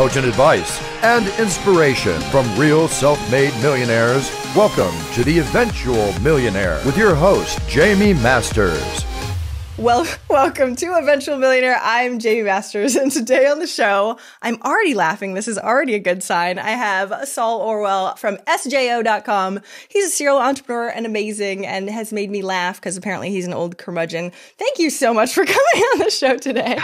potent advice, and inspiration from real self made millionaires. Welcome to The Eventual Millionaire with your host, Jaime Masters. Well, welcome to Eventual Millionaire. I'm Jaime Masters, and today on the show, I'm already laughing. This is already a good sign. I have Sol Orwell from SJO.com. He's a serial entrepreneur and amazing, and has made me laugh because apparently he's an old curmudgeon. Thank you so much for coming on the show today.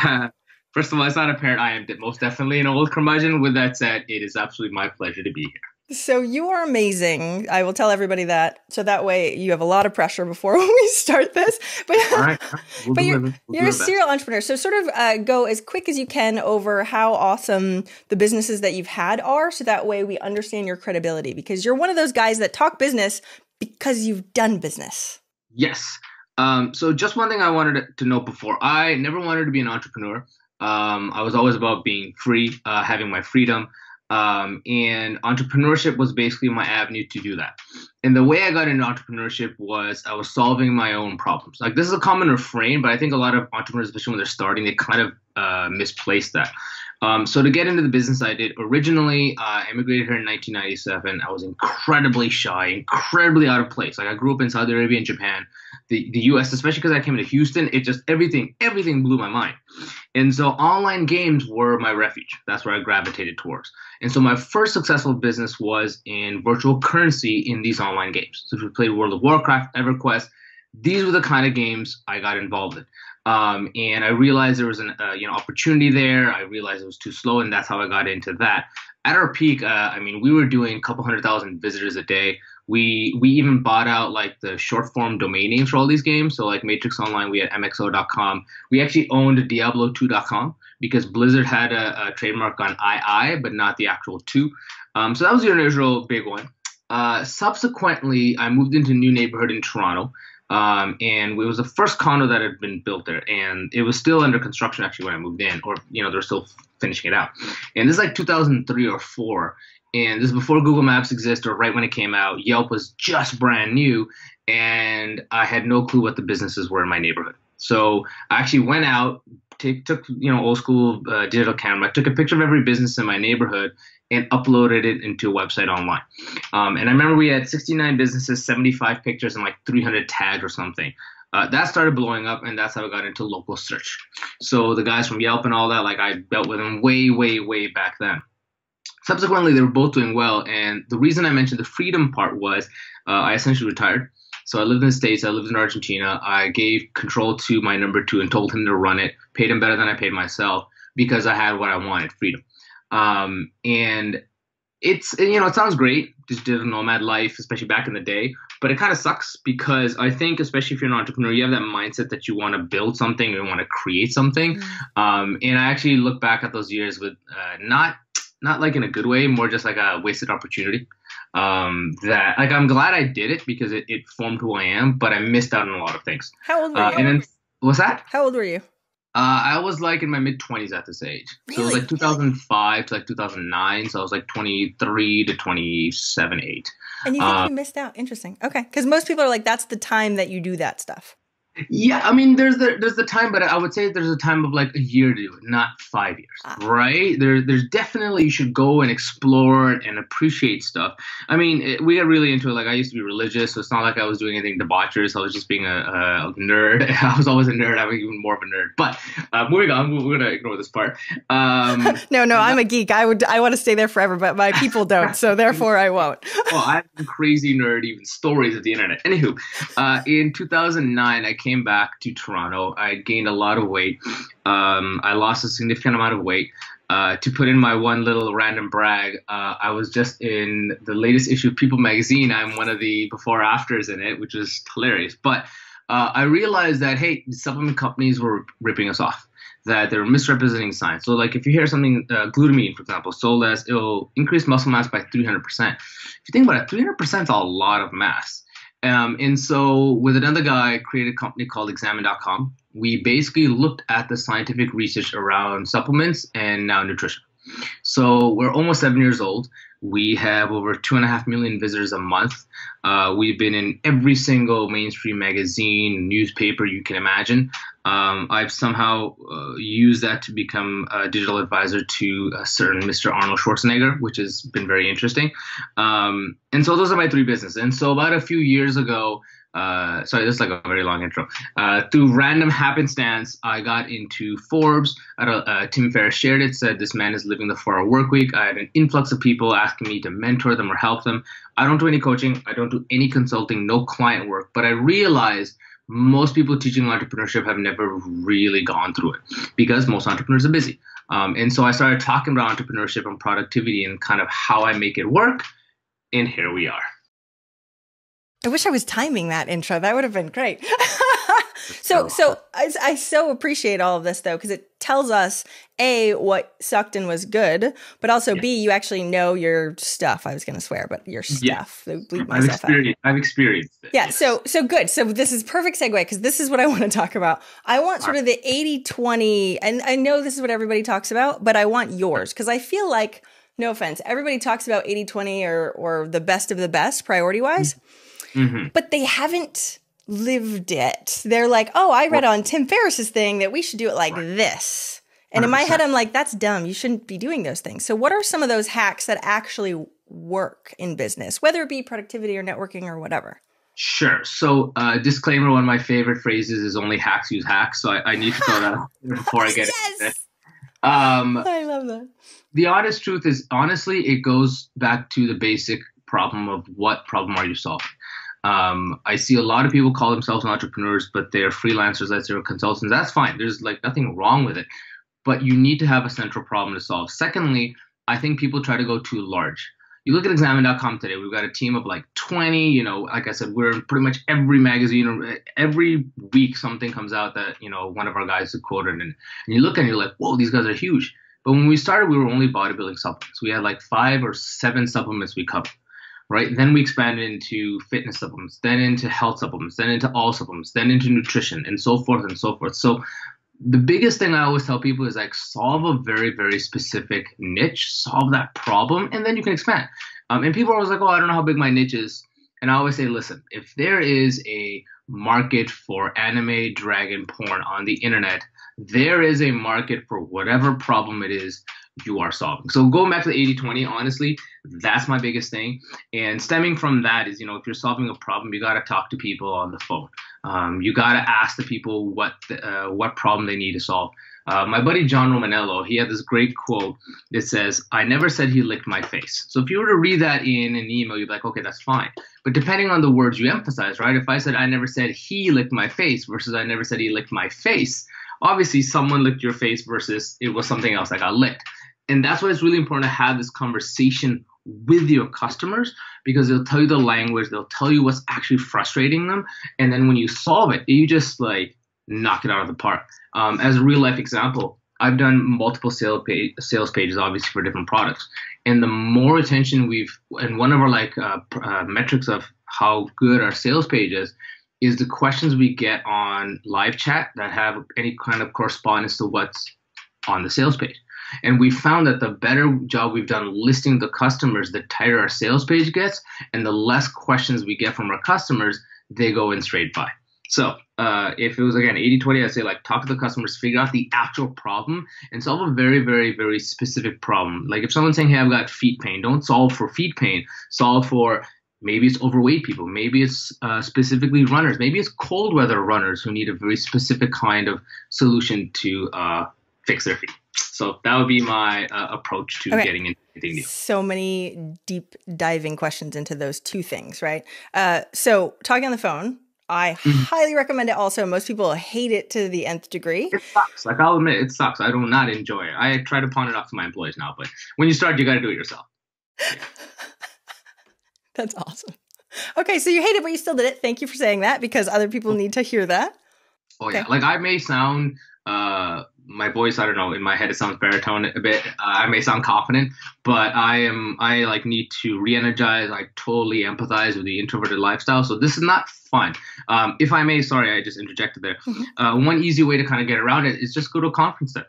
First of all, it's not apparent I am most definitely an old curmudgeon. With that said, it is absolutely my pleasure to be here. So you are amazing. I will tell everybody that. So that way you have a lot of pressure before we start this. But, right, we'll but you're, we'll you're a serial entrepreneur. So sort of uh, go as quick as you can over how awesome the businesses that you've had are. So that way we understand your credibility because you're one of those guys that talk business because you've done business. Yes. Um, so just one thing I wanted to note before. I never wanted to be an entrepreneur. Um, I was always about being free, uh, having my freedom. Um, and entrepreneurship was basically my avenue to do that. And the way I got into entrepreneurship was I was solving my own problems. Like this is a common refrain, but I think a lot of entrepreneurs, especially when they're starting, they kind of uh, misplace that. Um, so to get into the business I did, originally uh, I immigrated here in 1997. I was incredibly shy, incredibly out of place. Like I grew up in Saudi Arabia and Japan. The, the U.S., especially because I came to Houston, it just everything everything blew my mind. And so online games were my refuge. That's where I gravitated towards. And so my first successful business was in virtual currency in these online games. So if you played World of Warcraft, EverQuest, these were the kind of games I got involved in. Um, and I realized there was an uh, you know opportunity there. I realized it was too slow, and that's how I got into that. At our peak, uh, I mean, we were doing a couple hundred thousand visitors a day. We we even bought out like the short form domain names for all these games. So like Matrix Online, we had MXO.com. We actually owned Diablo2.com because Blizzard had a, a trademark on II, but not the actual two. Um, so that was the initial big one. Uh, subsequently, I moved into a new neighborhood in Toronto. Um, and it was the first condo that had been built there, and it was still under construction actually when I moved in, or you know they're still finishing it out. And this is like 2003 or four, and this is before Google Maps existed, or right when it came out. Yelp was just brand new, and I had no clue what the businesses were in my neighborhood. So I actually went out, take, took you know old school uh, digital camera, took a picture of every business in my neighborhood, and uploaded it into a website online. Um, and I remember we had 69 businesses, 75 pictures, and like 300 tags or something. Uh, that started blowing up, and that's how I got into local search. So the guys from Yelp and all that, like I dealt with them way, way, way back then. Subsequently, they were both doing well, and the reason I mentioned the freedom part was uh, I essentially retired. So I lived in the States, I lived in Argentina. I gave control to my number two and told him to run it, paid him better than I paid myself because I had what I wanted freedom. Um, and it's you know it sounds great just did a nomad life especially back in the day but it kind of sucks because i think especially if you're an entrepreneur you have that mindset that you want to build something or you want to create something. Mm-hmm. um, and i actually look back at those years with uh, not not like in a good way more just like a wasted opportunity. Um, that like i'm glad i did it because it, it formed who i am but i missed out on a lot of things. How old were uh, you? and then what's that? How old were you uh, I was like in my mid 20s at this age. Really? So it was like 2005 to like 2009. So I was like 23 to 27, 8. And you think uh, you missed out? Interesting. Okay. Because most people are like, that's the time that you do that stuff. Yeah, I mean, there's the there's the time, but I would say there's a time of like a year to do it, not five years, ah. right? There, there's definitely you should go and explore and appreciate stuff. I mean, it, we got really into it. Like I used to be religious, so it's not like I was doing anything debaucherous. I was just being a, a nerd. I was always a nerd. I'm even more of a nerd. But uh, moving on, we're gonna ignore this part. Um, no, no, I'm a geek. I would I want to stay there forever, but my people don't, so therefore I won't. well, I'm a crazy nerd, even stories of the internet. Anywho, uh, in 2009, I came back to Toronto. I gained a lot of weight. Um, I lost a significant amount of weight. Uh, to put in my one little random brag, uh, I was just in the latest issue of People magazine. I'm one of the before afters in it, which is hilarious. But uh, I realized that hey, supplement companies were ripping us off. That they're misrepresenting science. So, like, if you hear something, uh, glutamine, for example, sold as it'll increase muscle mass by 300%. If you think about it, 300% is a lot of mass. Um, and so, with another guy, created a company called Examine.com. We basically looked at the scientific research around supplements and now nutrition. So, we're almost seven years old. We have over two and a half million visitors a month. Uh, we've been in every single mainstream magazine, newspaper you can imagine. Um, I've somehow uh, used that to become a digital advisor to a certain Mr. Arnold Schwarzenegger, which has been very interesting. Um, and so those are my three businesses. And so about a few years ago, uh, sorry, this is like a very long intro. Uh, through random happenstance, I got into Forbes. uh, Tim Ferriss shared it, said this man is living the four-hour work week. I had an influx of people asking me to mentor them or help them. I don't do any coaching. I don't do any consulting, no client work. But I realized most people teaching entrepreneurship have never really gone through it because most entrepreneurs are busy. Um, and so I started talking about entrepreneurship and productivity and kind of how I make it work. And here we are. I wish I was timing that intro. That would have been great. so, so I, I, so appreciate all of this though, because it tells us a what sucked and was good, but also yeah. b you actually know your stuff. I was going to swear, but your stuff. Yeah. I've experienced. I've experienced it. Yeah. So, so good. So this is perfect segue because this is what I want to talk about. I want sort of the 80 20, and I know this is what everybody talks about, but I want yours because I feel like, no offense, everybody talks about 80 20 or or the best of the best priority wise. Mm-hmm mm-hmm. but they haven't lived it. They're like, oh, I read on Tim Ferriss's thing that we should do it like this. And 100%. in my head, I'm like, that's dumb. You shouldn't be doing those things. So, what are some of those hacks that actually work in business, whether it be productivity or networking or whatever? Sure. So, uh, disclaimer: one of my favorite phrases is "only hacks use hacks." So, I, I need to throw that out before I get yes! into it. Um, I love that. The honest truth is, honestly, it goes back to the basic problem of what problem are you solving. Um, I see a lot of people call themselves entrepreneurs, but they're freelancers, that's their consultants. That's fine. There's like nothing wrong with it. But you need to have a central problem to solve. Secondly, I think people try to go too large. You look at examine.com today, we've got a team of like 20, you know, like I said, we're in pretty much every magazine every week something comes out that, you know, one of our guys is quoted and, and you look and you're like, whoa, these guys are huge. But when we started, we were only bodybuilding supplements. We had like five or seven supplements we covered right? Then we expanded into fitness supplements, then into health supplements, then into all supplements, then into nutrition, and so forth and so forth. So the biggest thing I always tell people is like solve a very, very specific niche, solve that problem, and then you can expand. Um, and people are always like, oh, I don't know how big my niche is. And I always say, listen, if there is a market for anime dragon porn on the internet, there is a market for whatever problem it is you are solving. So going back to the 80 20, honestly, that's my biggest thing. And stemming from that is, you know, if you're solving a problem, you got to talk to people on the phone. Um, you got to ask the people what the, uh, what problem they need to solve. Uh, my buddy John Romaniello, he had this great quote that says, I never said he licked my face. So if you were to read that in an email, you'd be like, okay, that's fine. But depending on the words you emphasize, right? If I said, I never said he licked my face versus I never said he licked my face, obviously someone licked your face versus it was something else that got licked and that's why it's really important to have this conversation with your customers because they'll tell you the language, they'll tell you what's actually frustrating them, and then when you solve it, you just like knock it out of the park. Um, as a real life example, I've done multiple sales sales pages, obviously for different products, and the more attention we've, and one of our like uh, uh, metrics of how good our sales page is, is the questions we get on live chat that have any kind of correspondence to what's on the sales page. And we found that the better job we've done listing the customers, the tighter our sales page gets, and the less questions we get from our customers, they go in straight by. So uh, if it was again 80 20, I'd say like talk to the customers, figure out the actual problem, and solve a very, very, very specific problem. Like if someone's saying, hey, I've got feet pain, don't solve for feet pain, solve for maybe it's overweight people, maybe it's uh, specifically runners, maybe it's cold weather runners who need a very specific kind of solution to uh, fix their feet. So that would be my uh, approach to okay. getting into anything new. So many deep diving questions into those two things, right? Uh, so talking on the phone, I mm-hmm. highly recommend it. Also, most people hate it to the nth degree. It sucks. Like I'll admit, it sucks. I do not enjoy it. I try to pawn it off to my employees now, but when you start, you got to do it yourself. Yeah. That's awesome. Okay, so you hate it, but you still did it. Thank you for saying that because other people oh. need to hear that. Oh okay. yeah, like I may sound uh my voice i don't know in my head it sounds baritone a bit. Uh, i may sound confident but i am i like need to re-energize i totally empathize with the introverted lifestyle. So this is not fun. Um, if i may sorry i just interjected there. Mm-hmm. uh, one easy way to kind of get around it is just go to a conference then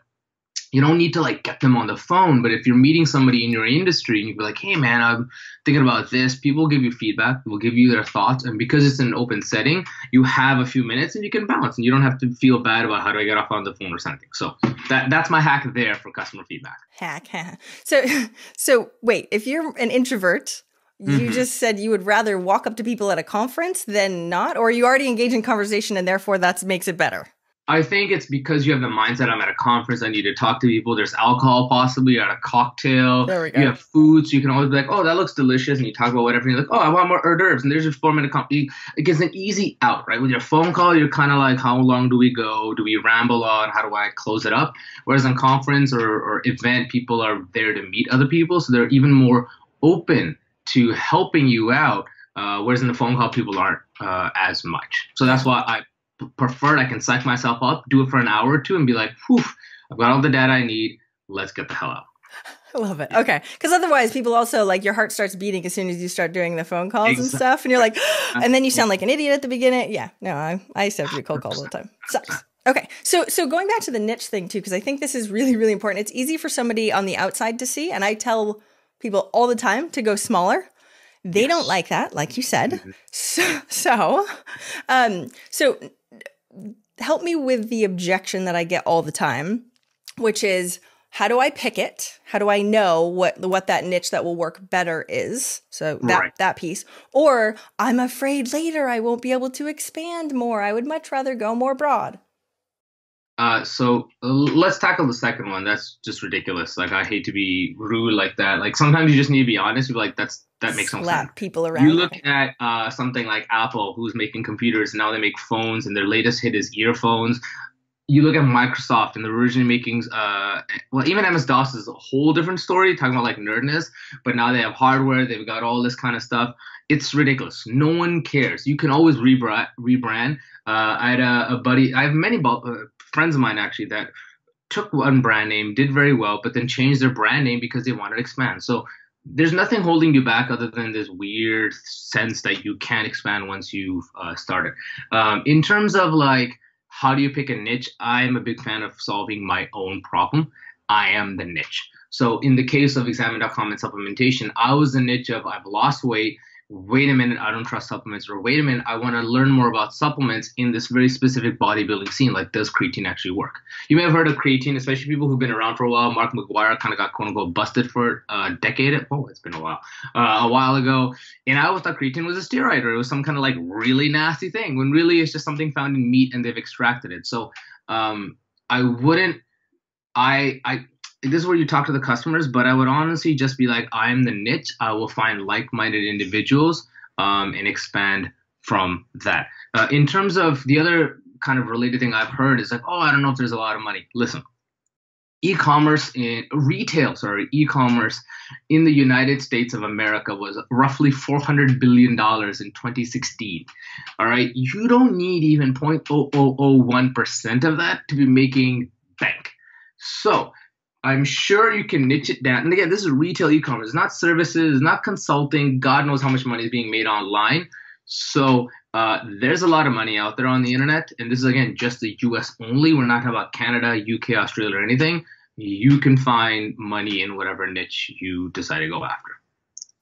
you don't need to like get them on the phone but if you're meeting somebody in your industry and you be like hey man i'm thinking about this people will give you feedback will give you their thoughts and because it's an open setting you have a few minutes and you can bounce and you don't have to feel bad about how do i get off on the phone or something so that that's my hack there for customer feedback hack, hack. so so wait if you're an introvert you mm-hmm. just said you would rather walk up to people at a conference than not or you already engage in conversation and therefore that makes it better I think it's because you have the mindset I'm at a conference, I need to talk to people. There's alcohol possibly at a cocktail. There we go. You have food, so you can always be like, oh, that looks delicious. And you talk about whatever. And you're like, oh, I want more hors d'oeuvres. And there's your four minute company. It gets an easy out, right? With your phone call, you're kind of like, how long do we go? Do we ramble on? How do I close it up? Whereas on conference or, or event, people are there to meet other people. So they're even more open to helping you out. Uh, whereas in the phone call, people aren't uh, as much. So that's why I preferred I can psych myself up, do it for an hour or two, and be like, whew, I've got all the data I need. Let's get the hell out. I love it. Okay. Because otherwise, people also like your heart starts beating as soon as you start doing the phone calls exactly. and stuff. And you're like, and then you sound like an idiot at the beginning. Yeah. No, I, I used to have to do cold calls all the time. Sucks. Okay. So, so going back to the niche thing too, because I think this is really, really important. It's easy for somebody on the outside to see. And I tell people all the time to go smaller. They yes. don't like that, like you said. Mm-hmm. So, so, um, so help me with the objection that I get all the time, which is how do I pick it? How do I know what what that niche that will work better is? So that right. that piece. Or I'm afraid later I won't be able to expand more. I would much rather go more broad. Uh, so let's tackle the second one. That's just ridiculous. Like I hate to be rude like that. Like sometimes you just need to be honest. You're like that's that makes no sense. people around. You look at uh, something like Apple, who's making computers, and now they make phones, and their latest hit is earphones. You look at Microsoft, and they're originally making, uh, well, even MS DOS is a whole different story, talking about like nerdness. But now they have hardware, they've got all this kind of stuff. It's ridiculous. No one cares. You can always rebrand. rebrand. Uh, I had a, a, buddy. I have many uh, friends of mine actually that took one brand name, did very well, but then changed their brand name because they wanted to expand. So there's nothing holding you back other than this weird sense that you can't expand once you've uh, started. Um, in terms of like, how do you pick a niche? I'm a big fan of solving my own problem. I am the niche. So in the case of examine.com and supplementation, I was the niche of I've lost weight wait a minute, I don't trust supplements, or wait a minute, I want to learn more about supplements in this very specific bodybuilding scene. Like, does creatine actually work? You may have heard of creatine, especially people who've been around for a while. Mark McGwire kind of got quote unquote busted for a decade. Oh, it's been a while, uh, a while ago. And I always thought creatine was a steroid or it was some kind of like really nasty thing when really it's just something found in meat and they've extracted it. So, um, I wouldn't, I, I, this is where you talk to the customers, but I would honestly just be like, I'm the niche. I will find like-minded individuals um, and expand from that. Uh, in terms of the other kind of related thing I've heard is like, oh, I don't know if there's a lot of money. Listen, e-commerce in retail, sorry, e-commerce in the United States of America was roughly 400 billion dollars in 2016. All right, you don't need even 0.0001 percent of that to be making bank. So I'm sure you can niche it down. And again, this is retail e-commerce, not services, not consulting. God knows how much money is being made online. So uh, there's a lot of money out there on the internet, and this is again just the U.S. only. We're not talking about Canada, U.K., Australia, or anything. You can find money in whatever niche you decide to go after.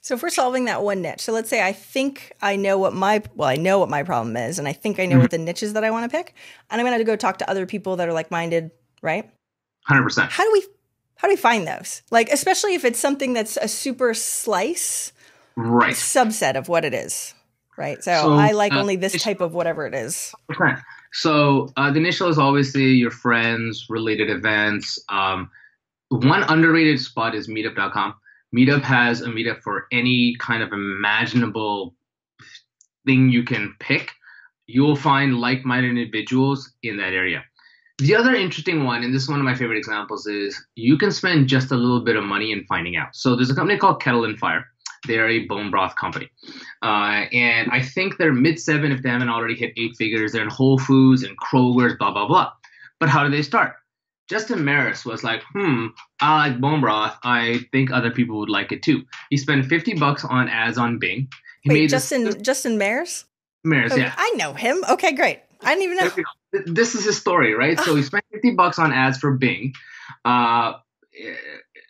So if we're solving that one niche, so let's say I think I know what my well, I know what my problem is, and I think I know mm-hmm. what the niches that I want to pick, and I'm going to go talk to other people that are like minded, right? Hundred percent. How do we how do we find those? Like, especially if it's something that's a super slice, right? Subset of what it is, right? So, so I like uh, only this type of whatever it is. Okay. So uh, the initial is obviously your friends, related events. Um, one underrated spot is Meetup.com. Meetup has a meetup for any kind of imaginable thing you can pick. You will find like-minded individuals in that area. The other interesting one, and this is one of my favorite examples, is you can spend just a little bit of money in finding out. So there's a company called Kettle and Fire. They're a bone broth company. Uh, and I think they're mid seven if they haven't already hit eight figures. They're in Whole Foods and Kroger's, blah, blah, blah. But how did they start? Justin Mares was like, hmm, I like bone broth. I think other people would like it too. He spent 50 bucks on ads on Bing. He Wait, Justin this, Justin Mares? Mares, oh, yeah. I know him. Okay, great. I didn't even know. This is his story, right? So he spent 50 bucks on ads for Bing. Uh,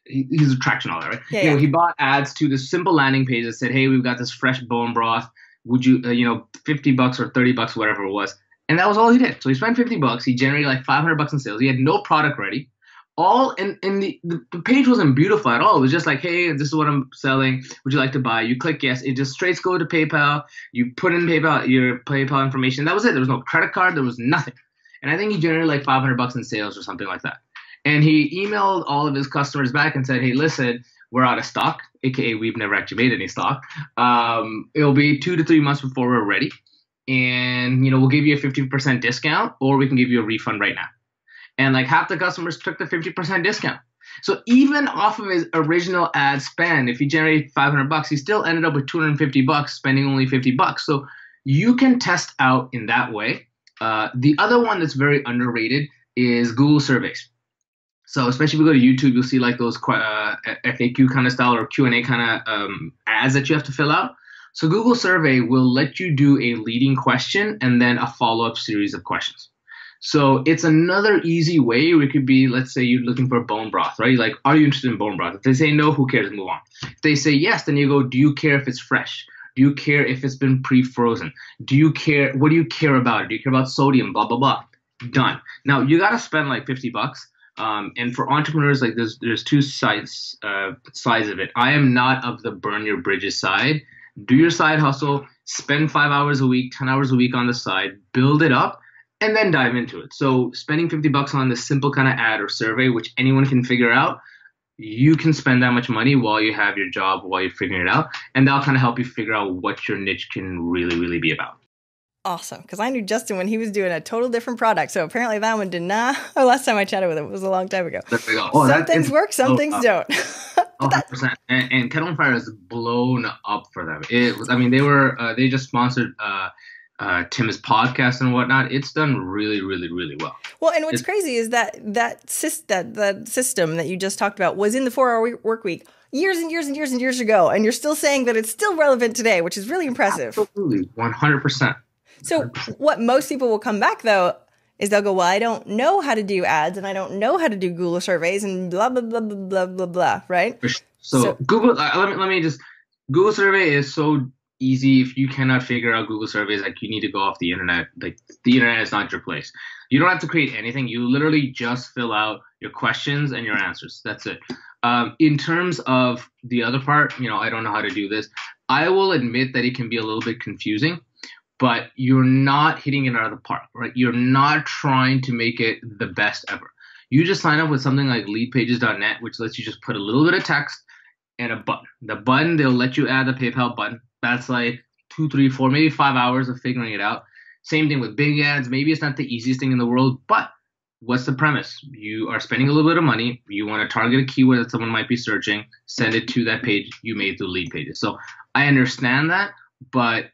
he's a traction all that, right? Yeah, you know, yeah. he bought ads to this simple landing page that said, "Hey, we've got this fresh bone broth. Would you, uh, you know, fifty bucks or thirty bucks, whatever it was." And that was all he did. So he spent fifty bucks. He generated like five hundred bucks in sales. He had no product ready. All and and the, the page wasn't beautiful at all. It was just like, "Hey, this is what I'm selling. Would you like to buy?" You click yes. It just straight go to PayPal. You put in PayPal your PayPal information. That was it. There was no credit card. There was nothing. And I think he generated like five hundred bucks in sales or something like that. And he emailed all of his customers back and said, "Hey, listen, we're out of stock. AKA, we've never actually made any stock. Um, it'll be two to three months before we're ready, and you know we'll give you a fifty percent discount, or we can give you a refund right now." And like half the customers took the fifty percent discount. So even off of his original ad spend, if he generated five hundred bucks, he still ended up with two hundred fifty bucks, spending only fifty bucks. So you can test out in that way. Uh, the other one that's very underrated is Google surveys. So especially if you go to YouTube, you'll see like those uh, FAQ kind of style or Q and A kind of um, ads that you have to fill out. So Google Survey will let you do a leading question and then a follow-up series of questions. So it's another easy way. We could be, let's say you're looking for bone broth, right? Like, are you interested in bone broth? If they say no, who cares? Move on. If they say yes, then you go, do you care if it's fresh? Do you care if it's been pre-frozen? Do you care? What do you care about? Do you care about sodium? Blah blah blah. Done. Now you got to spend like 50 bucks. Um, and for entrepreneurs, like there's there's two sides uh, sides of it. I am not of the burn your bridges side. Do your side hustle. Spend five hours a week, 10 hours a week on the side. Build it up, and then dive into it. So spending 50 bucks on this simple kind of ad or survey, which anyone can figure out, you can spend that much money while you have your job, while you're figuring it out, and that'll kind of help you figure out what your niche can really, really be about. Awesome, because I knew Justin when he was doing a total different product. So apparently that one did not. Oh, last time I chatted with him was a long time ago. There we go. Oh, some things work, some oh, things uh, don't. Oh, 100%. And, and Kettle on Fire is blown up for them. It was, I mean, they were, uh, they just sponsored uh, uh, Tim's podcast and whatnot. It's done really, really, really well. Well, and what's it's, crazy is that that, syst- that that system that you just talked about was in the four hour work week years and years and years and years ago, and you're still saying that it's still relevant today, which is really impressive. Absolutely, one hundred percent. So, what most people will come back though is they'll go, Well, I don't know how to do ads and I don't know how to do Google surveys and blah, blah, blah, blah, blah, blah, blah, right? So, so Google, uh, let, me, let me just, Google survey is so easy. If you cannot figure out Google surveys, like you need to go off the internet. Like the internet is not your place. You don't have to create anything. You literally just fill out your questions and your answers. That's it. Um, in terms of the other part, you know, I don't know how to do this. I will admit that it can be a little bit confusing but you're not hitting it out of the park, right? You're not trying to make it the best ever. You just sign up with something like leadpages.net, which lets you just put a little bit of text and a button. The button, they'll let you add the PayPal button. That's like two, three, four, maybe five hours of figuring it out. Same thing with Bing ads. Maybe it's not the easiest thing in the world, but what's the premise? You are spending a little bit of money. You want to target a keyword that someone might be searching, send it to that page you made through lead pages. So I understand that, but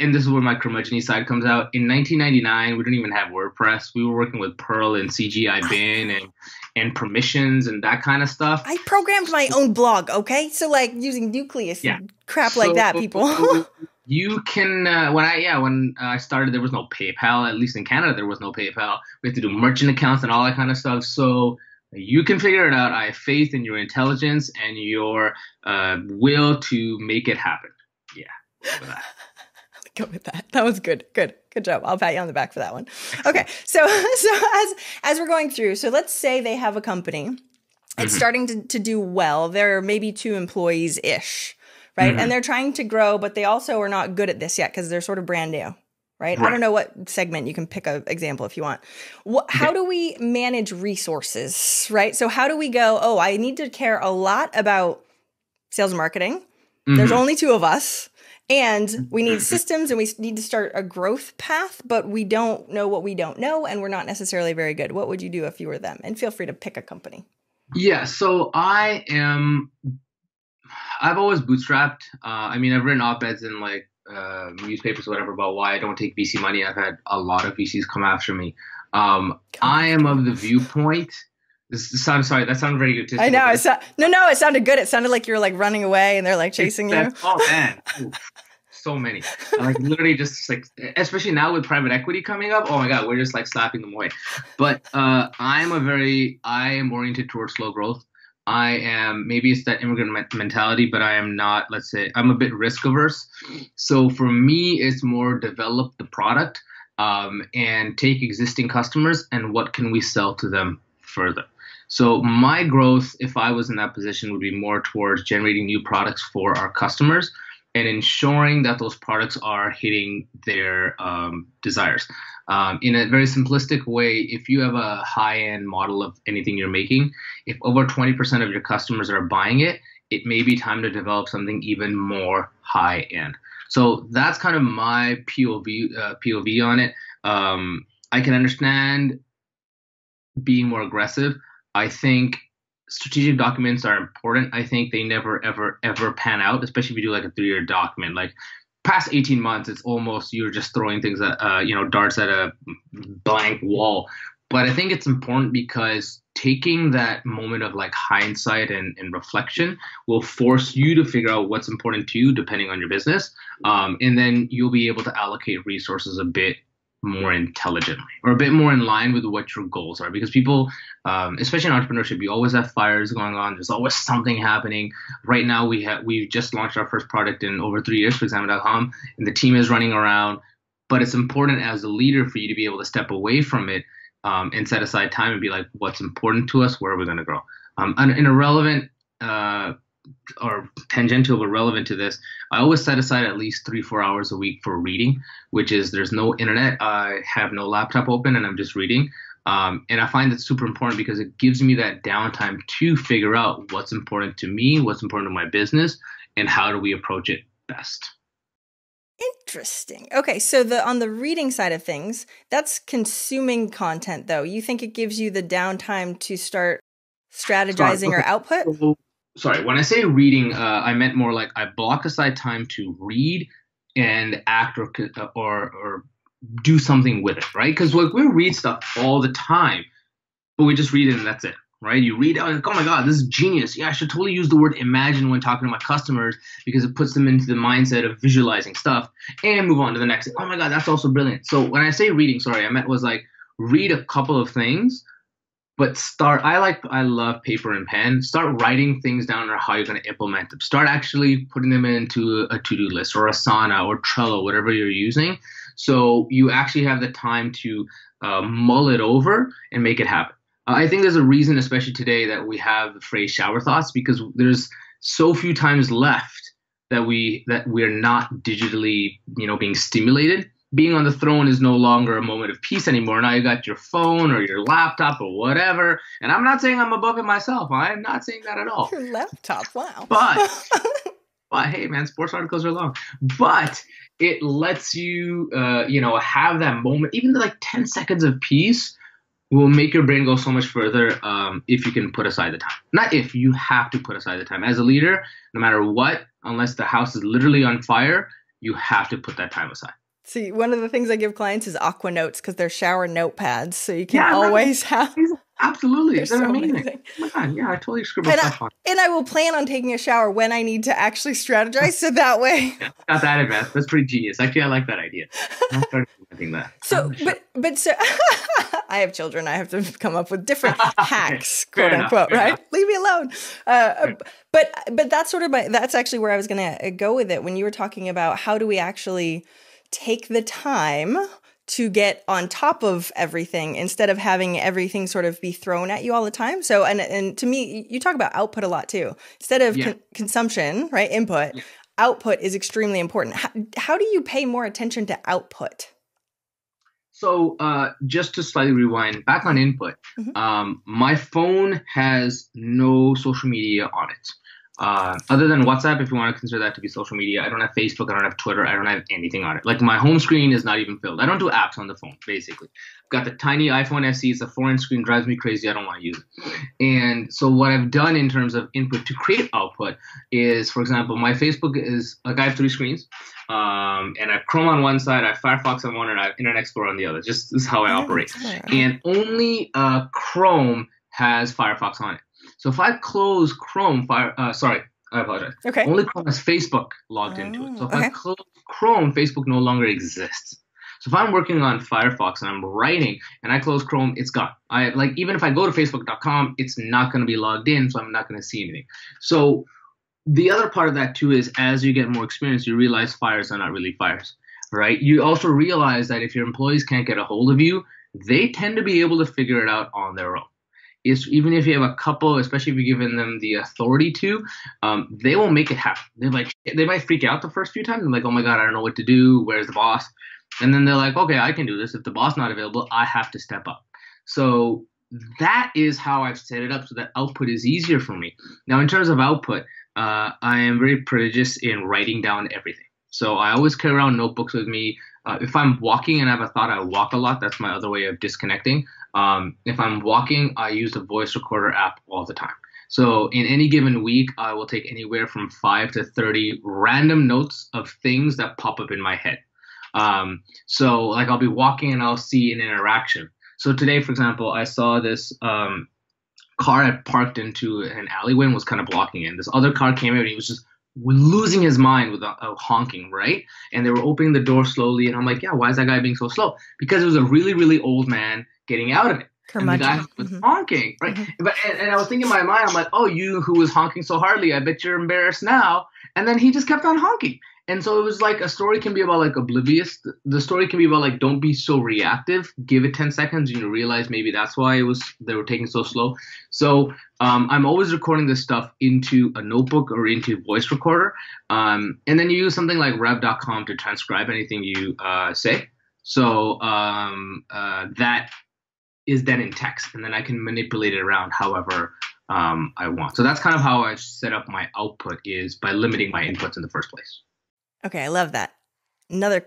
and this is where my curmudgeon side comes out. In 1999, we didn't even have WordPress. We were working with Perl and CGI bin and and permissions and that kind of stuff. I programmed my own blog. Okay, so like using Nucleus yeah. and crap so, like that, people. you can uh, when I yeah when I started there was no PayPal. At least in Canada there was no PayPal. We had to do merchant accounts and all that kind of stuff. So you can figure it out. I have faith in your intelligence and your uh, will to make it happen. Yeah go with that. That was good. Good. Good job. I'll pat you on the back for that one. Okay. So so as as we're going through, so let's say they have a company. It's mm-hmm. starting to, to do well. There are maybe two employees ish, right? Mm-hmm. And they're trying to grow, but they also are not good at this yet because they're sort of brand new. Right? right? I don't know what segment you can pick an example if you want. What, how do we manage resources, right? So how do we go, oh, I need to care a lot about sales and marketing. Mm-hmm. There's only two of us. And we need systems and we need to start a growth path, but we don't know what we don't know and we're not necessarily very good. What would you do if you were them? And feel free to pick a company. Yeah, so I am, I've always bootstrapped. Uh, I mean, I've written op eds in like uh, newspapers, whatever, about why I don't take VC money. I've had a lot of VCs come after me. Um, I am of the viewpoint this sounds sorry. That sounded very good. To say. I know. It so, no, no. It sounded good. It sounded like you were like running away, and they're like chasing you. oh man, so many. like literally just like, especially now with private equity coming up. Oh my god, we're just like slapping them away. But uh, I'm a very I am oriented towards slow growth. I am maybe it's that immigrant mentality, but I am not. Let's say I'm a bit risk averse. So for me, it's more develop the product um, and take existing customers and what can we sell to them further. So my growth, if I was in that position, would be more towards generating new products for our customers and ensuring that those products are hitting their um, desires. Um, in a very simplistic way, if you have a high-end model of anything you're making, if over 20% of your customers are buying it, it may be time to develop something even more high-end. So that's kind of my POV uh, POV on it. Um, I can understand being more aggressive. I think strategic documents are important. I think they never, ever, ever pan out, especially if you do like a three year document. Like past 18 months, it's almost you're just throwing things at, uh, you know, darts at a blank wall. But I think it's important because taking that moment of like hindsight and, and reflection will force you to figure out what's important to you depending on your business. Um, and then you'll be able to allocate resources a bit more intelligently or a bit more in line with what your goals are. Because people um, especially in entrepreneurship you always have fires going on. There's always something happening. Right now we have we've just launched our first product in over three years for Examine.com and the team is running around. But it's important as a leader for you to be able to step away from it um, and set aside time and be like what's important to us? Where are we going to grow? Um, in a relevant uh, or tangential but relevant to this, I always set aside at least three, four hours a week for reading, which is there's no internet, I have no laptop open, and I'm just reading. Um, and I find that super important because it gives me that downtime to figure out what's important to me, what's important to my business, and how do we approach it best. Interesting. Okay, so the on the reading side of things, that's consuming content though. You think it gives you the downtime to start strategizing or output? Sorry, when I say reading, uh, I meant more like I block aside time to read and act or or, or do something with it, right? Because like we read stuff all the time, but we just read it and that's it, right? You read, oh, oh my god, this is genius. Yeah, I should totally use the word imagine when talking to my customers because it puts them into the mindset of visualizing stuff and move on to the next. Oh my god, that's also brilliant. So when I say reading, sorry, I meant was like read a couple of things but start i like i love paper and pen. Start writing things down or how you're going to implement them. Start actually putting them into a to-do list or asana or trello whatever you're using. So you actually have the time to uh, mull it over and make it happen. Uh, i think there's a reason especially today that we have the phrase shower thoughts because there's so few times left that we that we're not digitally you know being stimulated being on the throne is no longer a moment of peace anymore. Now you got your phone or your laptop or whatever. And I'm not saying I'm above it myself. I'm not saying that at all. Your laptop, wow. But, but hey, man, sports articles are long. But it lets you, uh, you know, have that moment. Even like 10 seconds of peace will make your brain go so much further um, if you can put aside the time. Not if you have to put aside the time. As a leader, no matter what, unless the house is literally on fire, you have to put that time aside. See, one of the things I give clients is Aqua Notes because they're shower notepads, so you can yeah, always have. Absolutely, they're, so amazing. god, yeah, I totally scribble and stuff I, on. And I will plan on taking a shower when I need to actually strategize, so that way. yeah, got that advanced. That's pretty genius. Actually, I like that idea. I started implementing that. So, but but so I have children. I have to come up with different hacks, quote enough, unquote, right? Enough. Leave me alone. Uh, but but that's sort of my. That's actually where I was going to go with it when you were talking about how do we actually take the time to get on top of everything instead of having everything sort of be thrown at you all the time. So, and and to me, you talk about output a lot too. Instead of yeah. con- consumption, right? Input, yeah. output is extremely important. How, how do you pay more attention to output? So, uh, just to slightly rewind, back on input, mm-hmm. um, my phone has no social media on it. Uh, other than WhatsApp, if you want to consider that to be social media, I don't have Facebook, I don't have Twitter, I don't have anything on it. Like my home screen is not even filled. I don't do apps on the phone, basically. I've got the tiny iPhone SE, it's a foreign screen, drives me crazy, I don't want to use it. And so what I've done in terms of input to create output is, for example, my Facebook is like I have three screens. Um, and I have Chrome on one side, I have Firefox on one, and I have Internet Explorer on the other. Just this is how I operate. And only uh, Chrome has Firefox on it. So if I close Chrome, fire, uh, sorry, I apologize. Okay. Only Chrome has Facebook logged into it. So if Oh, okay. I close Chrome, Facebook no longer exists. So if I'm working on Firefox and I'm writing and I close Chrome, it's gone. I like even if I go to facebook.com, it's not going to be logged in, so I'm not going to see anything. So the other part of that too is as you get more experience, you realize fires are not really fires, right? You also realize that if your employees can't get a hold of you, they tend to be able to figure it out on their own. Is even if you have a couple, especially if you're giving them the authority to, um, they will make it happen. They're like they might freak out the first few times. I'm like, oh my god, I don't know what to do. Where's the boss? And then they're like, okay, I can do this. If the boss not available, I have to step up. So that is how I've set it up so that output is easier for me. Now, in terms of output, uh, I am very prodigious in writing down everything. So I always carry around notebooks with me. Uh, if I'm walking and I have a thought, I walk a lot. That's my other way of disconnecting. Um, if I'm walking, I use the voice recorder app all the time. So in any given week, I will take anywhere from five to 30 random notes of things that pop up in my head. Um, so like I'll be walking and I'll see an interaction. So today, for example, I saw this um, car had parked into an alleyway and was kind of blocking it. This other car came out and he was just losing his mind with a, a honking, right? And they were opening the door slowly, and I'm like, yeah, why is that guy being so slow? Because it was a really, really old man getting out of it. And the guy was Mhm. honking, right? Mhm. But and, and I was thinking in my mind, I'm like, oh, you who was honking so hardly, I bet you're embarrassed now. And then he just kept on honking. And so it was like a story can be about like oblivious. The story can be about like don't be so reactive. Give it 10 seconds and you realize maybe that's why it was they were taking so slow. So um, I'm always recording this stuff into a notebook or into voice recorder. Um, and then you use something like rev.com to transcribe anything you uh, say. So um, uh, that is then in text, and then I can manipulate it around however um, I want. So that's kind of how I set up my output is by limiting my inputs in the first place. Okay, I love that. Another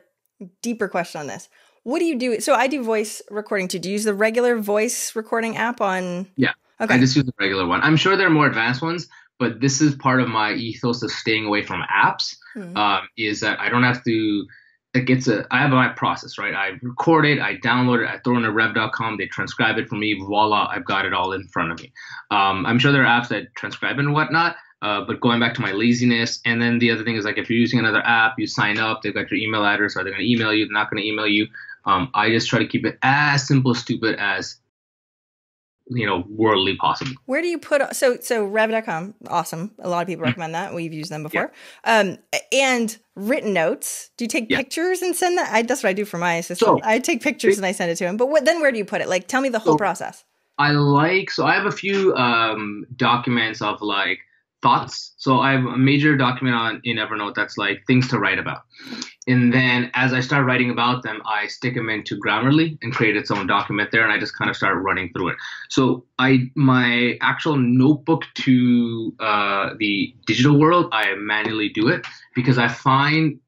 deeper question on this. What do you do? So I do voice recording too. Do you use the regular voice recording app on? Yeah. Okay. I just use the regular one. I'm sure there are more advanced ones, but this is part of my ethos of staying away from apps. Mhm. Um, is that I don't have to. It gets a. I have my process right. I record it, I download it, I throw it in rev.com. They transcribe it for me. Voila, I've got it all in front of me. Um, I'm sure there are apps that transcribe and whatnot. Uh, but going back to my laziness, and then the other thing is like if you're using another app, you sign up, they've got your email address, are they going to email you? They're not going to email you. Um, I just try to keep it as simple, stupid as you know, worldly possible. Where do you put so so rev.com awesome. A lot of people recommend that. We've used them before. Um and written notes. Do you take Yeah. pictures and send that? I, that's what i do for my assistant. So- i take pictures and i send it to him. But what, then where do you put it? Like tell me the whole So- process. I like so I have a few um, documents of like thoughts. So I have a major document on in Evernote that's like things to write about, and then as I start writing about them, I stick them into Grammarly and create its own document there, and I just kind of start running through it. So I my actual notebook to uh, the digital world, I manually do it because I find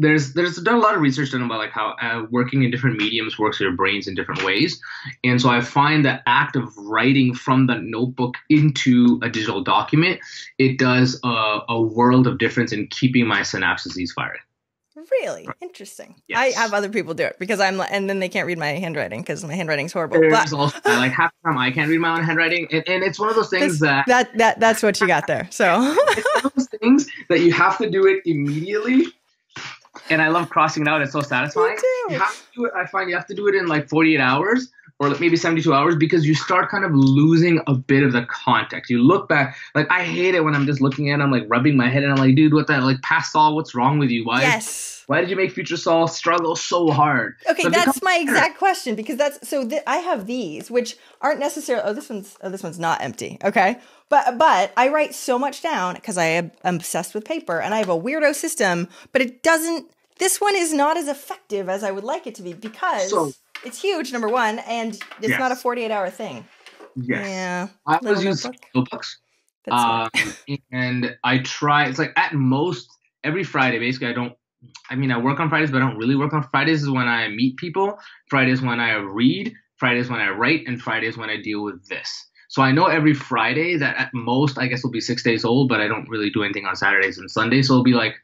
there's there's done a lot of research done about like how uh, working in different mediums works your brains in different ways. And so i find the act of writing from the notebook into a digital document it does a, a world of difference in keeping my synapses firing really? Interesting. Yes. i have other people do it because i'm and then they can't read my handwriting because my handwriting's horrible there's but also like half the time i can't read my own handwriting and, and it's one of those things that that that that's what you got there so. It's one of those things that you have to do it immediately and i love crossing it out. It's so satisfying. too. you have to do it i find you have to do it in like 48 hours or like maybe 72 hours because you start kind of losing a bit of the context. You look back like i hate it when i'm just looking at it i'm like rubbing my head and i'm like dude what the like past Sol what's wrong with you? Why yes. why did you make future Sol struggle so hard? Okay, So that's my better. exact question because that's so th- I have these which aren't necessarily oh this one's oh this one's not empty okay but but I write so much down because I am obsessed with paper and I have a weirdo system but it doesn't this one is not as effective as I would like it to be because So- it's huge number one and it's not a 48 hour thing yes yeah i was using notebooks um, and I try. It's like at most every Friday. Basically, I don't. I mean, I work on Fridays, but I don't really work on Fridays. Is when I meet people. Fridays when I read. Fridays when I write, and Fridays when I deal with this. So I know every Friday that at most I guess will be six days old, but I don't really do anything on Saturdays and Sundays, so it'll be like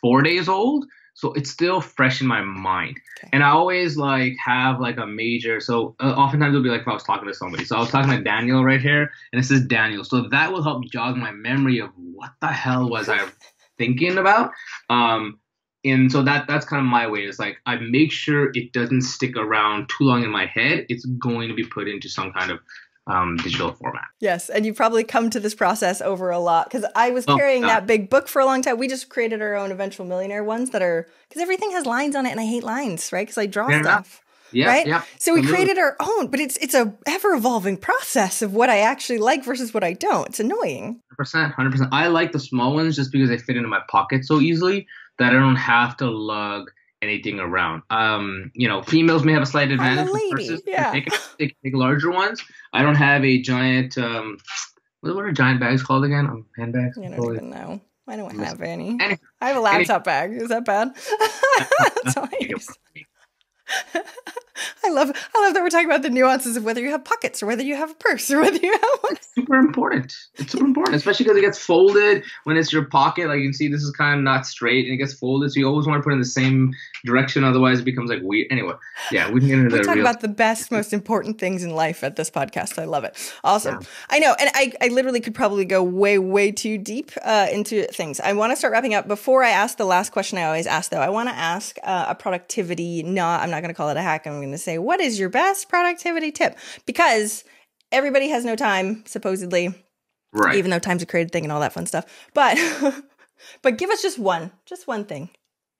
four days old. so it's still fresh in my mind. Okay. And I always like have like a major. So uh, oftentimes it'll be like if I was talking to somebody. So I was talking to Daniel right here, and this is Daniel. So that will help jog my memory of what the hell was I thinking about. Um, and so that that's kind of my way. Is like I make sure it doesn't stick around too long in my head. It's going to be put into some kind of um, digital format. Yes, and you've probably come to this process over a lot because I was oh, carrying that big book for a long time. We just created our own eventual millionaire ones that are because everything has lines on it, and I hate lines, right? Because I draw Fair stuff. Yeah, right. Yeah, so we created our own, but it's it's a ever evolving process of what I actually like versus what I don't. It's annoying. Percent, hundred percent. I like the small ones just because they fit into my pocket so easily that I don't have to lug anything around. Um, you know, females may have a slight advantage. Versus yeah. They can, they can take larger ones. I don't have a giant. Um, what are giant bags called again? Um, handbags. I don't even know. I don't have any. any I have a laptop any, bag. Is that bad? That's all I use. I love I love that we're talking about the nuances of whether you have pockets or whether you have a purse or whether you have one. It's super important. It's super important, especially because it gets folded when it's your pocket. Like you can see, this is kind of not straight and it gets folded, so you always want to put it in the same direction. Otherwise, it becomes like weird. Anyway, yeah, we can get into we talk real- about the best, most important things in life at this podcast. I love it. Awesome. Yeah. I know, and I I literally could probably go way way too deep uh, into things. I want to start wrapping up. Before I ask the last question, I always ask though. I want to ask uh, a productivity. Not I'm not going to call it a hack. I'm going to say what is your best productivity tip? Because everybody has no time, supposedly. Right. Even though time's a created thing and all that fun stuff. But but give us just one, just one thing.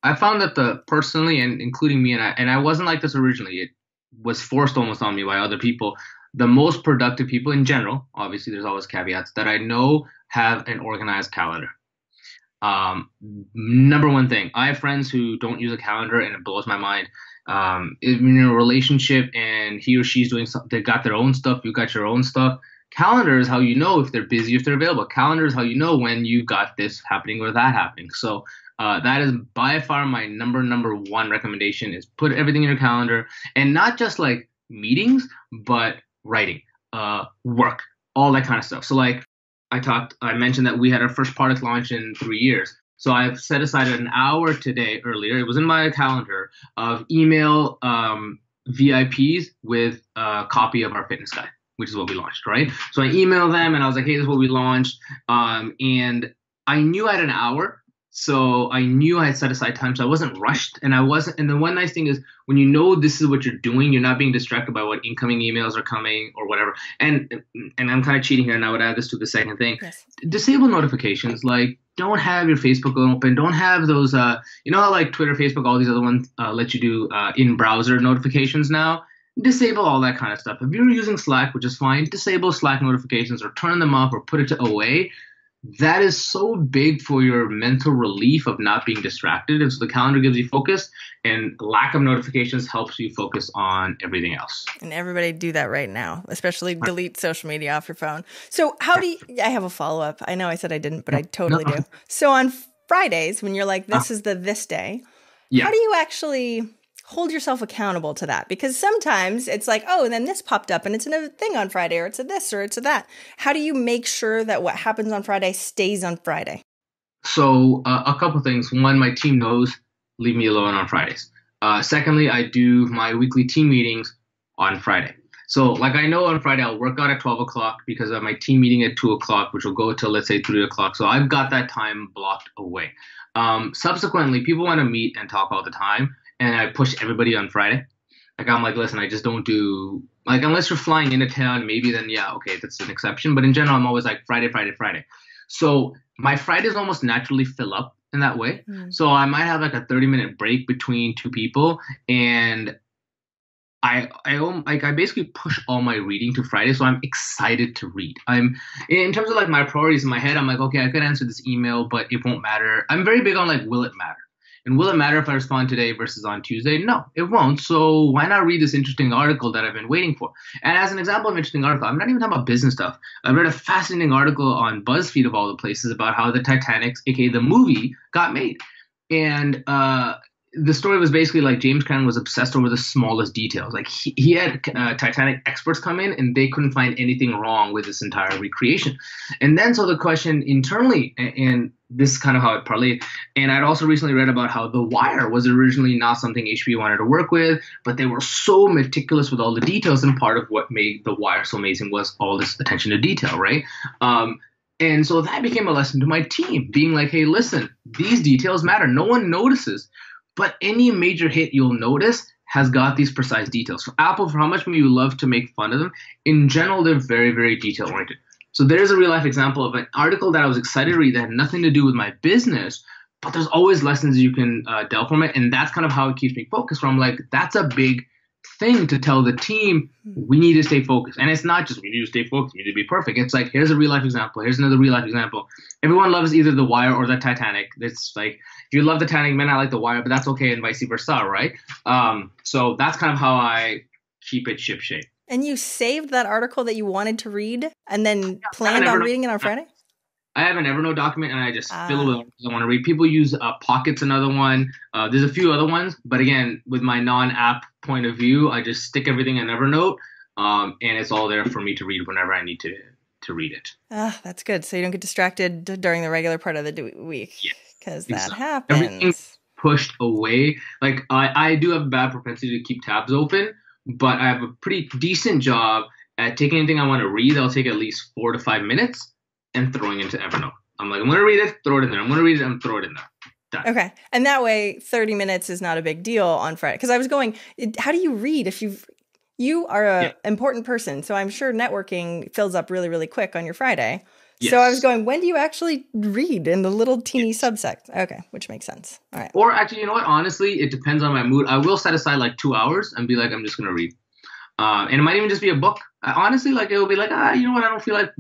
I found that the personally and including me and I and I wasn't like this originally. It was forced almost on me by other people. The most productive people in general, obviously there's always caveats, that I know have an organized calendar. Um, number one thing, I have friends who don't use a calendar and it blows my mind um, in a relationship and he or she's doing something, they got their own stuff, you got your own stuff. Calendar is how you know if they're busy, if they're available. Calendar is how you know when you got this happening or that happening. So uh, that is by far my number number one recommendation is put everything in your calendar and not just like meetings, but writing, uh, work, all that kind of stuff. So like I talked, I mentioned that we had our first product launch in three years. So I've set aside an hour today earlier. It was in my calendar of email um, VIPs with a copy of our fitness guide, which is what we launched, right? So I emailed them and I was like, hey, this is what we launched. Um, and I knew I had an hour so I knew I had set aside time, so I wasn't rushed, and I wasn't. And the one nice thing is when you know this is what you're doing, you're not being distracted by what incoming emails are coming or whatever. And and I'm kind of cheating here, and I would add this to the second thing: yes. disable notifications. Like don't have your Facebook open. Don't have those. Uh, you know how like Twitter, Facebook, all these other ones uh, let you do uh, in browser notifications now. Disable all that kind of stuff. If you're using Slack, which is fine, disable Slack notifications or turn them off or put it to away that is so big for your mental relief of not being distracted. And so the calendar gives you focus, and lack of notifications helps you focus on everything else. And everybody do that right now, especially delete social media off your phone. So, how do you? I have a follow up. I know I said I didn't, but I totally no. do. So, on Fridays, when you're like, this uh, is the this day, yeah. how do you actually hold yourself accountable to that because sometimes it's like, oh, and then this popped up and it's another thing on Friday, or it's a this or it's a that. How do you make sure that what happens on Friday stays on Friday? So, uh, a couple things. One, my team knows leave me alone on Fridays. Uh, secondly, I do my weekly team meetings on Friday. So, like I know on Friday I'll work out at 12 o'clock because I have my team meeting at 2 o'clock, which will go till let's say 3 o'clock. So I've got that time blocked away. Um, subsequently, people want to meet and talk all the time and I push everybody on Friday. Like I'm like, listen, I just don't do like unless you're flying into town, maybe then yeah, okay, that's an exception. But in general, I'm always like Friday, Friday, Friday. So my Fridays almost naturally fill up in that way. Mm. So I might have like a 30 minute break between two people, and I I like I basically push all my reading to Friday, so I'm excited to read. I'm in terms of like my priorities in my head. I'm like, okay, I could answer this email, but it won't matter. I'm very big on like, will it matter? And will it matter if I respond today versus on Tuesday? No, it won't. So why not read this interesting article that I've been waiting for? And as an example of an interesting article, I'm not even talking about business stuff. I read a fascinating article on BuzzFeed of all the places about how the Titanic, aka the movie, got made. And uh, the story was basically like James Cameron was obsessed over the smallest details. Like he, he had uh, Titanic experts come in and they couldn't find anything wrong with this entire recreation. And then so the question internally, and, and this is kind of how it parlayed. And I'd also recently read about how The Wire was originally not something HBO wanted to work with, but they were so meticulous with all the details. And part of what made The Wire so amazing was all this attention to detail, right? Um, and so that became a lesson to my team, being like, hey, listen, these details matter. No one notices. But any major hit you'll notice has got these precise details. For Apple, for how much you love to make fun of them, in general, they're very, very detail oriented. So there's a real life example of an article that I was excited to read that had nothing to do with my business, but there's always lessons you can uh, delve from it. And that's kind of how it keeps me focused. Where I'm like, that's a big thing to tell the team we need to stay focused. And it's not just we need to stay focused, we need to be perfect. It's like here's a real life example, here's another real life example. Everyone loves either The Wire or The Titanic. It's like if you love The Tanning Men, I like The Wire, but that's okay, and vice versa, right? Um, so that's kind of how I keep it ship shape. And you saved that article that you wanted to read and then yeah, planned on reading it on Friday? I have an Evernote document and I just uh, fill it with articles I want to read. People use uh, Pocket's another one. Uh, there's a few other ones, but again, with my non-app point of view, I just stick everything in Evernote, um, and it's all there for me to read whenever I need to to read it. Ah, that's good. So you don't get distracted during the regular part of the week. Because that happens. Everything's pushed away. Like I, I do have a bad propensity to keep tabs open, but I have a pretty decent job at taking anything I want to read. I'll take at least four to five minutes and throwing it into Evernote. I'm like, I'm gonna read it, throw it in there. I'm gonna read it, and throw it in there. Done. Okay, and that way, 30 minutes is not a big deal on Friday. Because I was going, how do you read if you you are an yeah. important person? So I'm sure networking fills up really, really quick on your Friday. Yes. So I was going, when do you actually read in the little teeny yes. subsect? Okay, which makes sense. All right. Or actually, you know what? Honestly, it depends on my mood. I will set aside like two hours and be like, I'm just gonna read. Uh, and it might even just be a book. I, honestly, like it will be like, ah, you know what? I don't feel like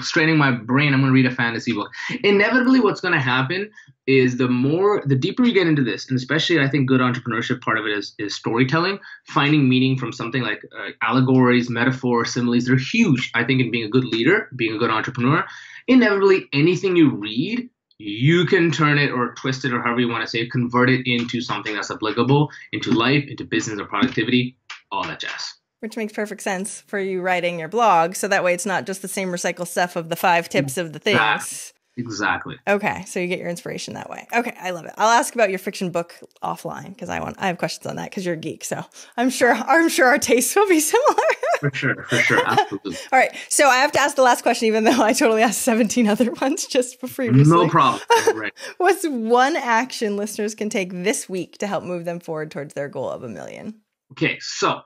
straining my brain. I'm going to read a fantasy book. Inevitably, what's going to happen is the more, the deeper you get into this, and especially I think good entrepreneurship part of it is is storytelling, finding meaning from something like uh, allegories, metaphors, similes. They're huge. I think in being a good leader, being a good entrepreneur. Inevitably, anything you read you can turn it or twist it or however you want to say it, convert it into something that's applicable into life, into business or productivity, all that jazz. Which makes perfect sense for you writing your blog. So that way it's not just the same recycle stuff of the five tips of the things. Exactly. Okay, so you get your inspiration that way. Okay, I love it. I'll ask about your fiction book offline because I want I have questions on that because you're a geek. So I'm sure I'm sure our tastes will be similar. for sure, for sure, absolutely. All right, so I have to ask the last question, even though I totally asked 17 other ones just previously. No problem. Right. What's one action listeners can take this week to help move them forward towards their goal of a million? Okay, so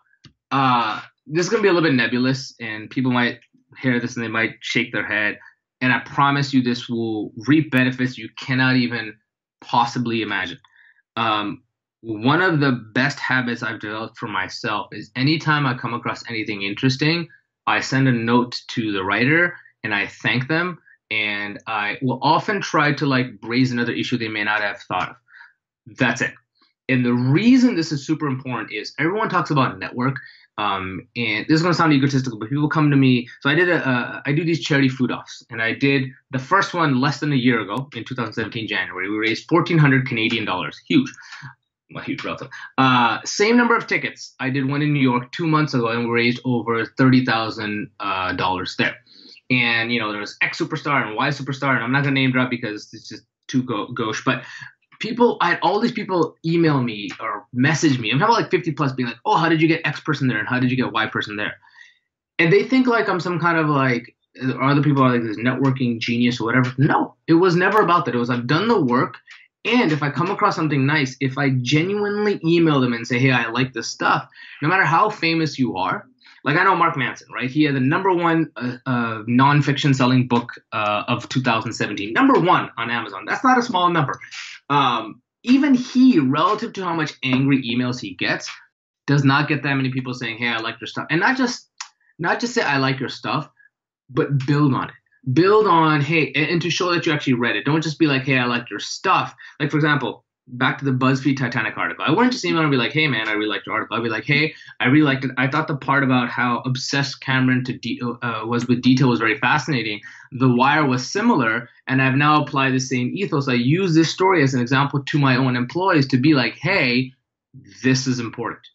uh, this is gonna be a little bit nebulous, and people might hear this and they might shake their head. And I promise you, this will reap benefits you cannot even possibly imagine. Um, one of the best habits I've developed for myself is anytime I come across anything interesting, I send a note to the writer and I thank them. And I will often try to like raise another issue they may not have thought of. That's it. And the reason this is super important is everyone talks about network, um, and this is going to sound egotistical, but people come to me. So I did a, I do these charity food offs, and I did the first one less than a year ago in 2017 January. We raised 1,400 Canadian dollars, huge, well, huge relative. Uh, same number of tickets. I did one in New York two months ago, and we raised over thirty thousand uh, dollars there. And you know, there was X superstar and Y superstar, and I'm not gonna name drop because it's just too gauche, but people, I had all these people email me or message me. I'm talking about like 50 plus being like, oh, how did you get X person there? And how did you get Y person there? And they think like I'm some kind of like, other people are like this networking genius or whatever. No, it was never about that. It was I've done the work. And if I come across something nice, if I genuinely email them and say, hey, I like this stuff, no matter how famous you are, like I know Mark Manson, right? He had the number one uh, uh, nonfiction selling book uh, of 2017, number one on Amazon. That's not a small number. Um, even he, relative to how much angry emails he gets, does not get that many people saying, "Hey, I like your stuff," and not just not just say I like your stuff, but build on it. Build on, hey, and, and to show that you actually read it. Don't just be like, "Hey, I like your stuff." Like for example, back to the BuzzFeed Titanic article. I wouldn't just email and be like, "Hey, man, I really liked your article." I'd be like, "Hey, I really liked it. I thought the part about how obsessed Cameron to de- uh, was with detail was very fascinating. The Wire was similar, and I've now applied the same ethos. I use this story as an example to my own employees to be like, "Hey, this is important."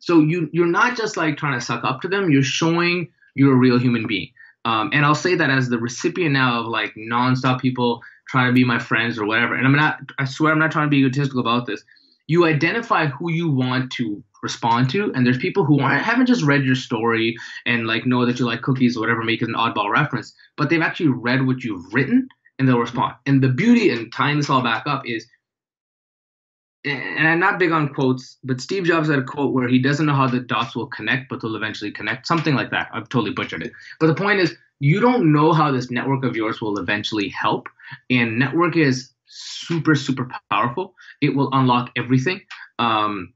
So you you're not just like trying to suck up to them. You're showing you're a real human being. Um, and I'll say that as the recipient now of like nonstop people trying to be my friends or whatever. And I'm not, I swear, I'm not trying to be egotistical about this. You identify who you want to respond to, and there's people who aren't, haven't just read your story and like know that you like cookies or whatever, make it an oddball reference, but they've actually read what you've written and they'll respond. And the beauty and tying this all back up is and I'm not big on quotes, but Steve Jobs had a quote where he doesn't know how the dots will connect, but they'll eventually connect. Something like that. I've totally butchered it. But the point is, you don't know how this network of yours will eventually help. And network is super, super powerful. It will unlock everything. Um,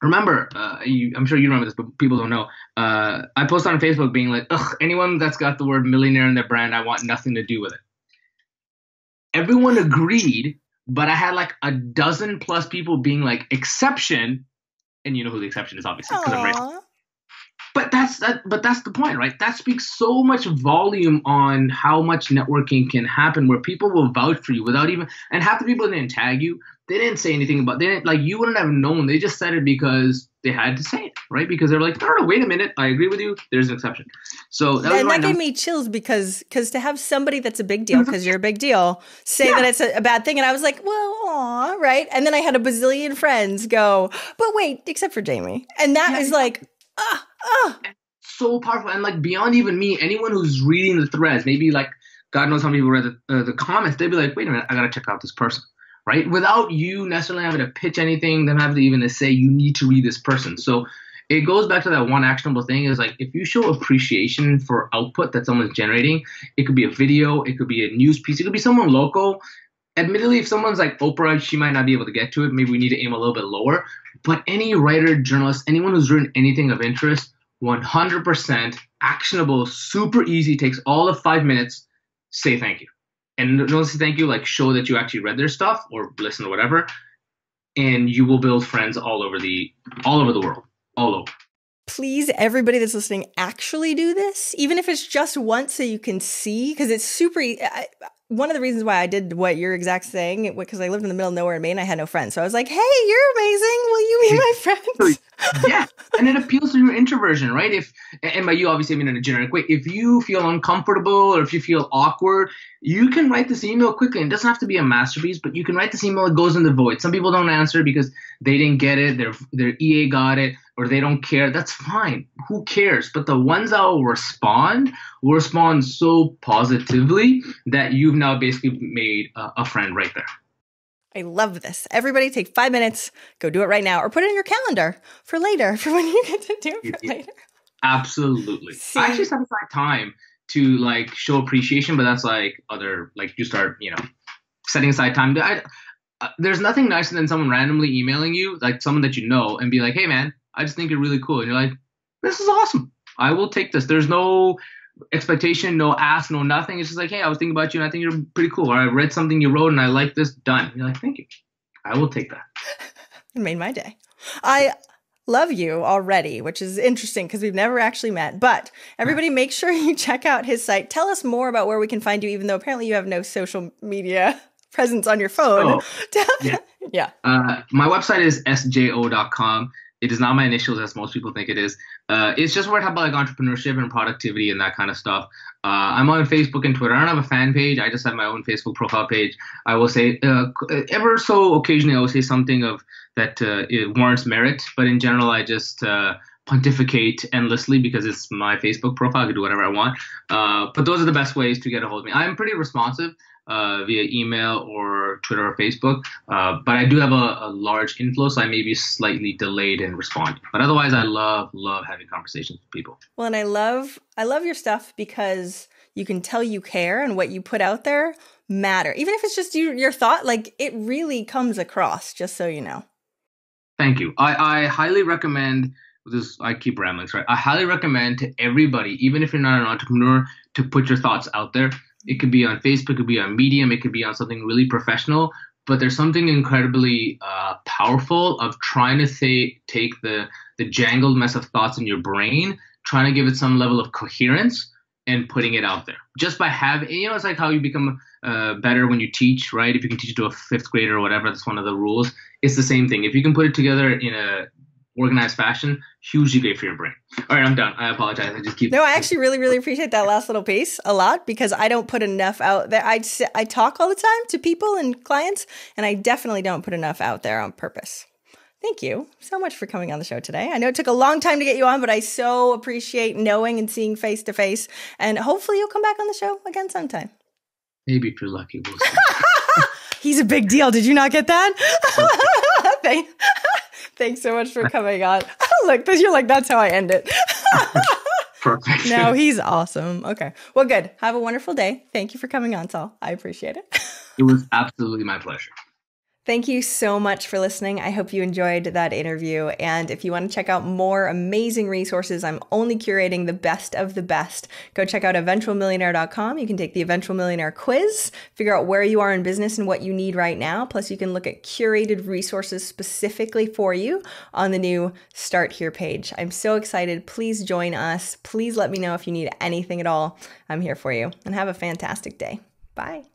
remember, uh, you, I'm sure you remember this, but people don't know. Uh, I posted on Facebook being like, ugh, anyone that's got the word millionaire in their brand, I want nothing to do with it. Everyone agreed but I had like a dozen plus people being like exception, and you know who the exception is, obviously, because I'm right. But that's that. But that's the point, right? That speaks so much volume on how much networking can happen, where people will vouch for you without even, and half the people didn't tag you. They didn't say anything about. They didn't like you wouldn't have known. They just said it because they had to say it, right? Because they're like, no, no, wait a minute, I agree with you. There's an exception. So that and that gave me chills because because to have somebody that's a big deal because you're a big deal say yeah. that it's a, a, bad thing, and I was like, well, aw, right? And then I had a bazillion friends go, but wait, except for Jaime, and that yeah, is like, ah, So powerful, and like beyond even me, anyone who's reading the threads, maybe like God knows how many people read the, uh, the comments, they'd be like, wait a minute, I gotta check out this person right? Without you necessarily having to pitch anything, them having to even to say you need to read this person. So it goes back to that one actionable thing is like if you show appreciation for output that someone's generating, it could be a video, it could be a news piece, it could be someone local. Admittedly, if someone's like Oprah, she might not be able to get to it. Maybe we need to aim a little bit lower. But any writer, journalist, anyone who's written anything of interest, 100% actionable, super easy, takes all of five minutes. Say thank you and don't say thank you, like show that you actually read their stuff or listen or whatever, and you will build friends all over the all over the world, all over. Please, everybody that's listening, actually do this, even if it's just once, so you can see, because it's super. I, one of the reasons why I did what you're exact saying, because I lived in the middle of nowhere in Maine, I had no friends. So I was like, hey, you're amazing. Will you be my friend? yeah. And it appeals to your introversion, right? If, and by you, obviously, I mean in a generic way, if you feel uncomfortable or if you feel awkward, you can write this email quickly. It doesn't have to be a masterpiece, but you can write this email, it goes in the void. Some people don't answer because they didn't get it, their, their EA got it, or they don't care, that's fine. Who cares? But the ones that will respond will respond so positively that you've now basically made a, a friend right there. I love this. Everybody take five minutes, go do it right now, or put it in your calendar for later, for when you get to do it for later. Absolutely. See? I actually set aside time to like show appreciation, but that's like other, like you start, you know, setting aside time. I, uh, there's nothing nicer than someone randomly emailing you, like someone that you know, and be like, hey man, I just think you're really cool. And you're like, this is awesome. I will take this. There's no expectation, no ask, no nothing. It's just like, hey, I was thinking about you and I think you're pretty cool. Or I read something you wrote and I like this. Done. You're like, thank you. I will take that. it made my day. I love you already, which is interesting because we've never actually met. But everybody, make sure you check out his site. Tell us more about where we can find you, even though apparently you have no social media presence on your phone. Oh, yeah. yeah. Uh, my website is sjo.com. It is not my initials as most people think it is. Uh, it's just where I talk about like entrepreneurship and productivity and that kind of stuff. Uh, I'm on Facebook and Twitter. I don't have a fan page. I just have my own Facebook profile page. I will say uh, ever so occasionally I will say something of that uh, it warrants merit, but in general I just uh, pontificate endlessly because it's my Facebook profile. I can do whatever I want. Uh, but those are the best ways to get a hold of me. I'm pretty responsive uh, via email or Twitter or Facebook. Uh, but I do have a, a, large inflow, so I may be slightly delayed in responding. But otherwise, I love love having conversations with people. Well, and I love I love your stuff because you can tell you care and what you put out there matter, even if it's just you, your thought. Like it really comes across. Just so you know. Thank you. I, I highly recommend this I keep rambling, right? I highly recommend to everybody, even if you're not an entrepreneur, to put your thoughts out there. It could be on Facebook, it could be on Medium, it could be on something really professional. but there's something incredibly uh, powerful of trying to say, take the the jangled mess of thoughts in your brain, trying to give it some level of coherence, and putting it out there. Just by having, you know, it's like how you become uh, better when you teach, right? If you can teach it to a fifth grader or whatever, that's one of the rules. It's the same thing. If you can put it together in a organized fashion, hugely great for your brain. All right, I'm done. I apologize. I just keep. No, I actually really, really appreciate that last little piece a lot because I don't put enough out there. I I talk all the time to people and clients, and I definitely don't put enough out there on purpose. Thank you so much for coming on the show today. I know it took a long time to get you on, but I so appreciate knowing and seeing face to face. And hopefully, you'll come back on the show again sometime. Maybe if you're lucky, we'll see. He's a big deal. Did you not get that? Thank, thanks so much for coming on. Look, you're like, that's how I end it. Perfect. No, he's awesome. Okay. Well, good. Have a wonderful day. Thank you for coming on, Sol. I appreciate it. it was absolutely my pleasure. Thank you so much for listening. I hope you enjoyed that interview. And if you want to check out more amazing resources, I'm only curating the best of the best. Go check out eventualmillionaire.com. You can take the Eventual Millionaire quiz, figure out where you are in business and what you need right now. Plus, you can look at curated resources specifically for you on the new Start Here page. I'm so excited. Please join us. Please let me know if you need anything at all. I'm here for you. And have a fantastic day. Bye.